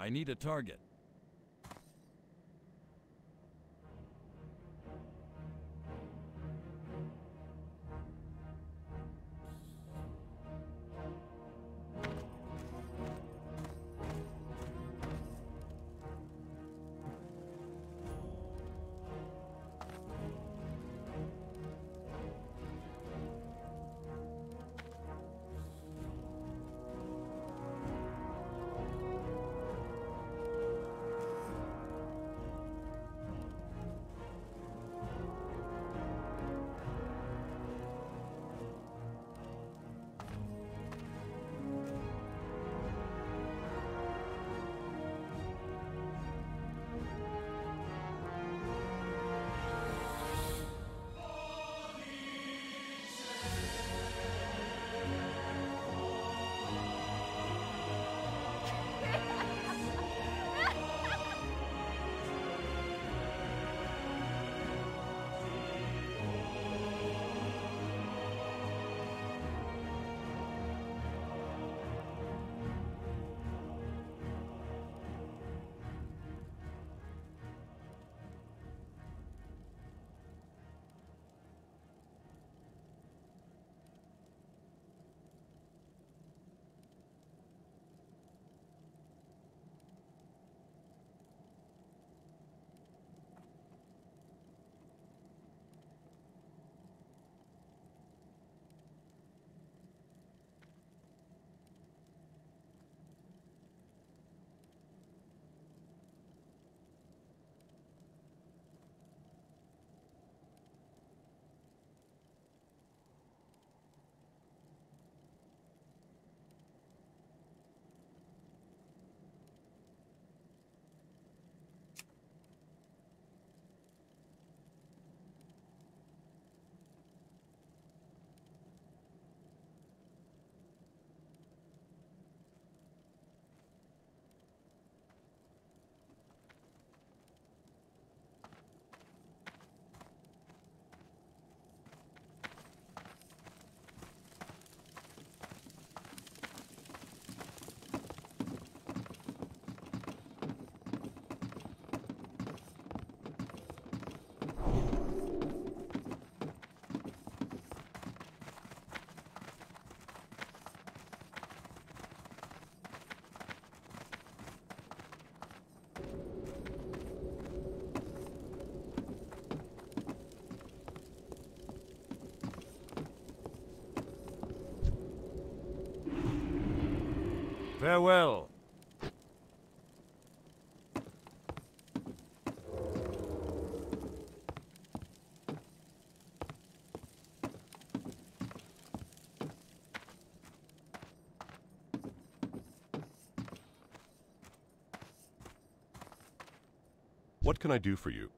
I need a target. Farewell. What can I do for you?